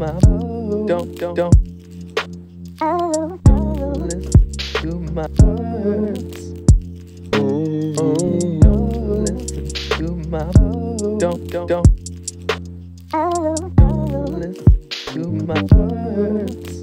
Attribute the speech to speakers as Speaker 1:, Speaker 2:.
Speaker 1: my oh. don't don't oh. listen to my words. Oh, don't listen to my don't don't don't listen to my words.